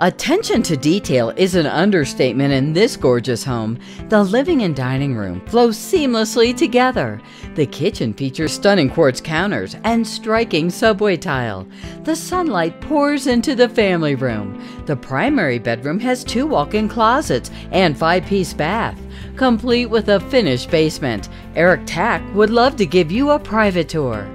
Attention to detail is an understatement in this gorgeous home. The living and dining room flow seamlessly together. The kitchen features stunning quartz counters and striking subway tile. The sunlight pours into the family room. The primary bedroom has two walk-in closets and five-piece bath, complete with a finished basement. Eric Tack would love to give you a private tour.